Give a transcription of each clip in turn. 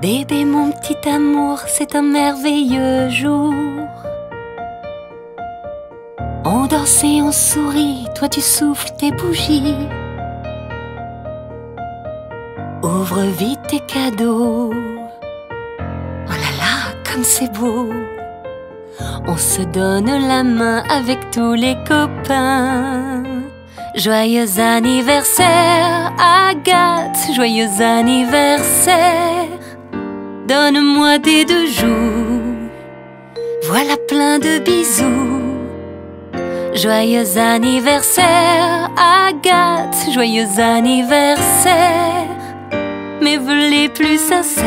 Bébé, mon petit amour, c'est un merveilleux jour. On danse et on sourit, toi tu souffles tes bougies. Ouvre vite tes cadeaux. Oh là là, comme c'est beau. On se donne la main avec tous les copains. Joyeux anniversaire, Agathe, joyeux anniversaire. Donne-moi des deux jours, voilà plein de bisous. Joyeux anniversaire, Agathe, joyeux anniversaire. Mes vœux les plus sincères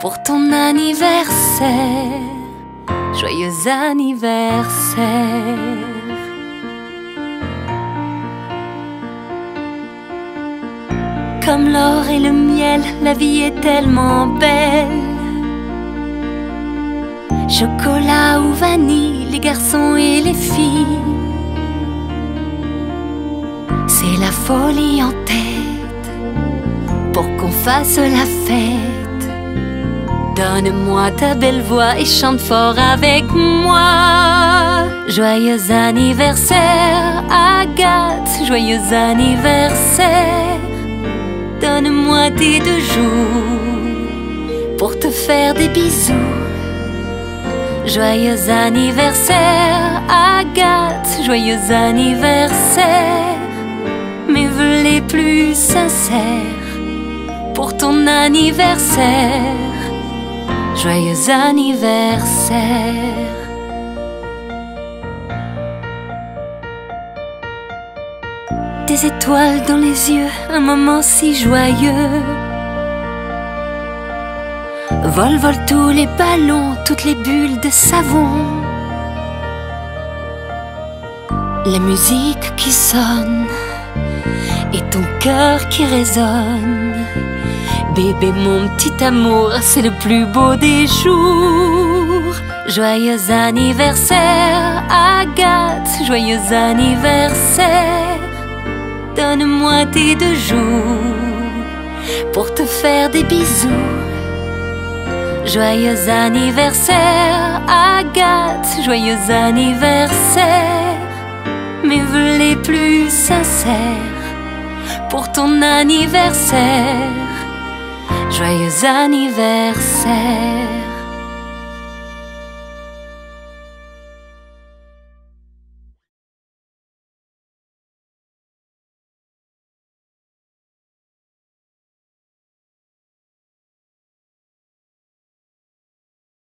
pour ton anniversaire. Joyeux anniversaire. Comme l'or et le miel, la vie est tellement belle. Chocolat ou vanille, les garçons et les filles. C'est la folie en tête pour qu'on fasse la fête. Donne-moi ta belle voix et chante fort avec moi. Joyeux anniversaire, Agathe, joyeux anniversaire. Donne-moi tes deux jours pour te faire des bisous. Joyeux anniversaire, Agathe, joyeux anniversaire. Mes vœux les plus sincères pour ton anniversaire. Joyeux anniversaire. Des étoiles dans les yeux, un moment si joyeux. Vol, vol tous les ballons, toutes les bulles de savon. La musique qui sonne et ton cœur qui résonne. Bébé, mon petit amour, c'est le plus beau des jours. Joyeux anniversaire, Agathe, joyeux anniversaire. Donne-moi tes deux jours pour te faire des bisous. Joyeux anniversaire, Agathe, joyeux anniversaire. Mes vœux les plus sincères pour ton anniversaire. Joyeux anniversaire.